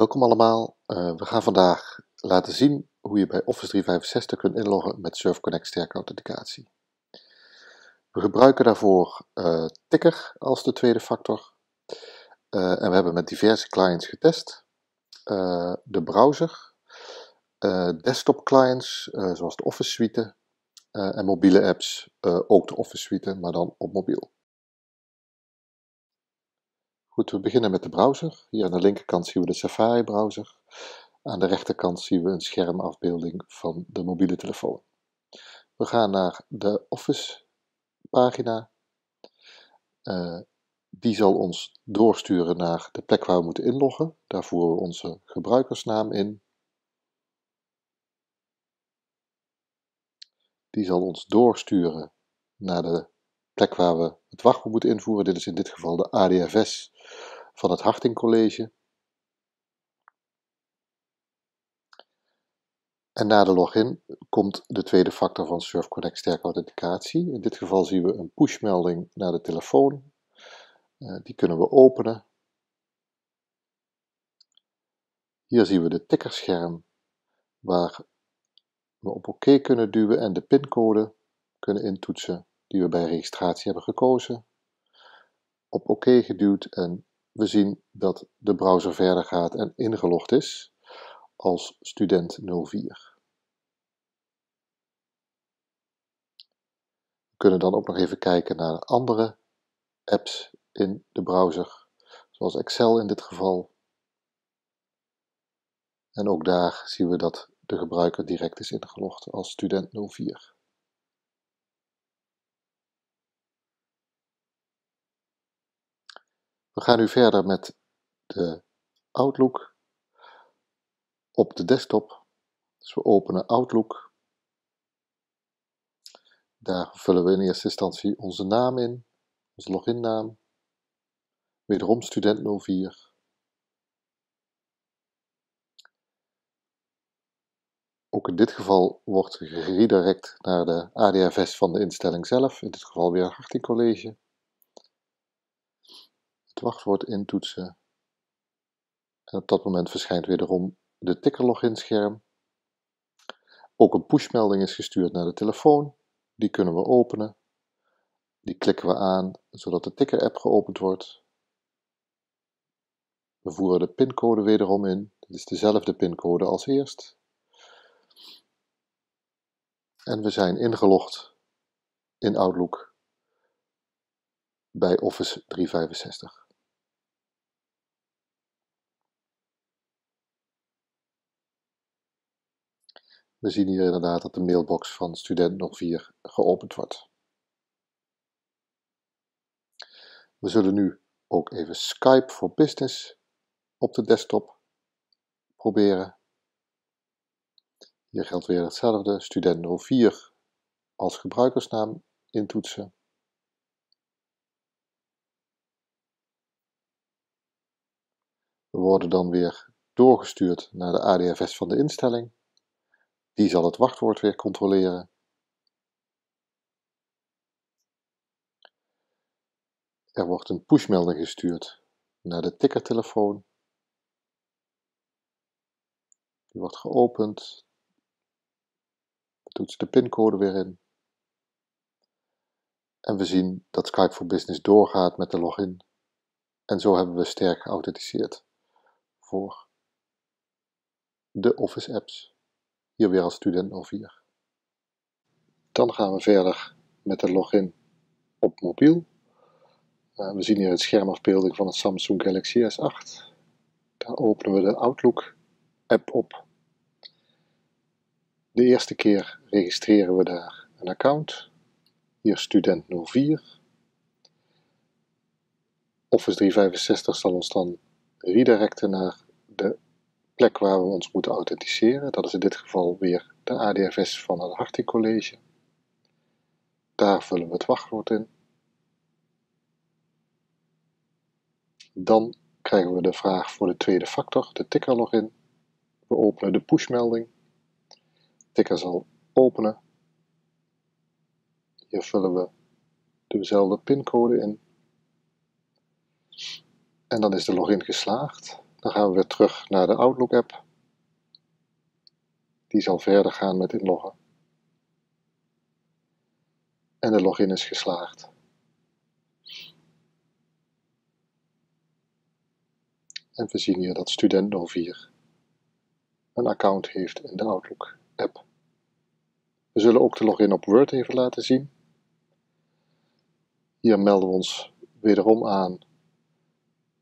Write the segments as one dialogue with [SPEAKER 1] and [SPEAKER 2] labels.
[SPEAKER 1] Welkom allemaal. Uh, we gaan vandaag laten zien hoe je bij Office 365 kunt inloggen met SurfConnect sterke authenticatie. We gebruiken daarvoor uh, Ticker als de tweede factor. Uh, en we hebben met diverse clients getest. de browser, desktop clients zoals de Office suite en mobiele apps, ook de Office suite, maar dan op mobiel. We beginnen met de browser. Hier aan de linkerkant zien we de Safari browser. Aan de rechterkant zien we een schermafbeelding van de mobiele telefoon. We gaan naar de Office pagina. Uh, die zal ons doorsturen naar de plek waar we moeten inloggen. Daar voeren we onze gebruikersnaam in. Die zal ons doorsturen naar de plek waar we het wachtwoord moeten invoeren. Dit is in dit geval de ADFS van het Harting College. En na de login komt de tweede factor van SurfConnect sterke authenticatie. In dit geval zien we een pushmelding naar de telefoon. Uh, die kunnen we openen. Hier zien we de tickerscherm waar we op oké OK kunnen duwen en de pincode kunnen intoetsen die we bij registratie hebben gekozen. Op oké OK geduwd en we zien dat de browser verder gaat en ingelogd is als student 04. We kunnen dan ook nog even kijken naar andere apps in de browser, zoals Excel in dit geval. En ook daar zien we dat de gebruiker direct is ingelogd als student 04. We gaan nu verder met de Outlook op de desktop. Dus we openen Outlook. Daar vullen we in eerste instantie onze naam in, onze loginnaam. Wederom student 04. Ook in dit geval wordt geredirect naar de ADFS van de instelling zelf, in dit geval weer Harting College wachtwoord intoetsen. En op dat moment verschijnt wederom de ticker scherm. Ook een pushmelding is gestuurd naar de telefoon. Die kunnen we openen. Die klikken we aan zodat de ticker-app geopend wordt. We voeren de pincode wederom in. Dit is dezelfde pincode als eerst. En we zijn ingelogd in Outlook bij Office 365. We zien hier inderdaad dat de mailbox van student 04 geopend wordt. We zullen nu ook even Skype for Business op de desktop proberen. Hier geldt weer hetzelfde, student 04 als gebruikersnaam intoetsen. We worden dan weer doorgestuurd naar de ADFS van de instelling. Die zal het wachtwoord weer controleren. Er wordt een pushmelding gestuurd naar de tickertelefoon. Die wordt geopend. Toets de pincode weer in. En we zien dat Skype for Business doorgaat met de login. En zo hebben we sterk geauthenticeerd voor de Office apps. Hier weer als student 04. Dan gaan we verder met de login op mobiel. Uh, we zien hier het schermafbeelding van een Samsung Galaxy S8. Daar openen we de Outlook app op. De eerste keer registreren we daar een account. Hier student 04. Office 365 zal ons dan redirecten naar de plek waar we ons moeten authenticeren. Dat is in dit geval weer de ADFS van het Harting College. Daar vullen we het wachtwoord in. Dan krijgen we de vraag voor de tweede factor, de ticker login. We openen de pushmelding. Ticker zal openen. Hier vullen we dezelfde pincode in. En dan is de login geslaagd. Dan gaan we weer terug naar de Outlook app. Die zal verder gaan met inloggen. En de login is geslaagd. En we zien hier dat student 04 een account heeft in de Outlook app. We zullen ook de login op Word even laten zien. Hier melden we ons wederom aan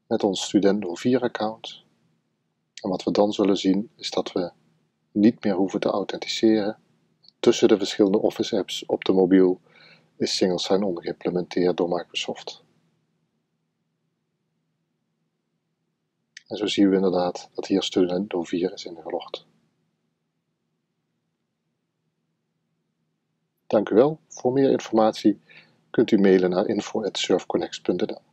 [SPEAKER 1] met ons student 04 account. En wat we dan zullen zien is dat we niet meer hoeven te authenticeren. Tussen de verschillende Office apps op de mobiel is single sign-on geïmplementeerd door Microsoft. En zo zien we inderdaad dat hier student 04 is ingelogd. Dank u wel. Voor meer informatie kunt u mailen naar info.surfconnect.nl